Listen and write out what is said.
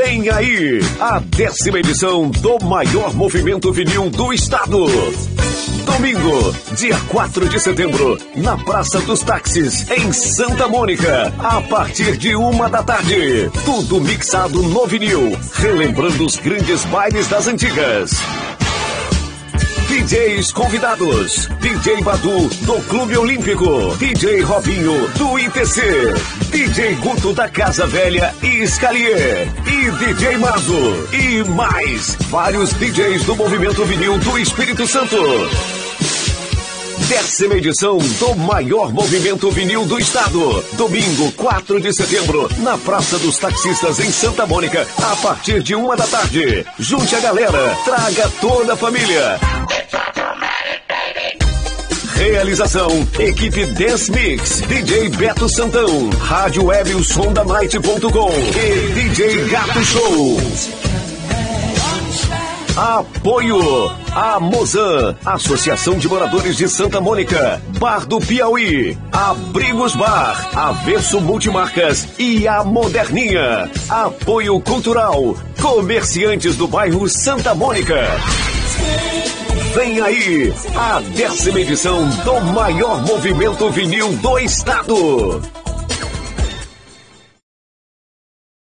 Vem aí a décima edição do maior movimento vinil do estado. Domingo, dia 4 de setembro, na Praça dos Táxis, em Santa Mônica, a partir de uma da tarde. Tudo mixado no vinil, relembrando os grandes bailes das antigas. DJs convidados: DJ Badu, do Clube Olímpico, DJ Robinho, do ITC, DJ Guto da Casa Velha e Scalier, e DJ Mazo, e mais vários DJs do movimento vinil do Espírito Santo. Décima edição do maior movimento vinil do estado. Domingo, 4 de setembro, na Praça dos Taxistas, em Santa Mônica, a partir de uma da tarde. Junte a galera, traga toda a família. Realização: Equipe Dance Mix, DJ Beto Santão, Rádio Web o som da Night.com e DJ Gato Show. Apoio a Mozan, Associação de Moradores de Santa Mônica, Bar do Piauí, Abrigos Bar, Avesso Multimarcas e a Moderninha. Apoio Cultural, Comerciantes do bairro Santa Mônica. Vem aí a décima edição do maior movimento vinil do estado.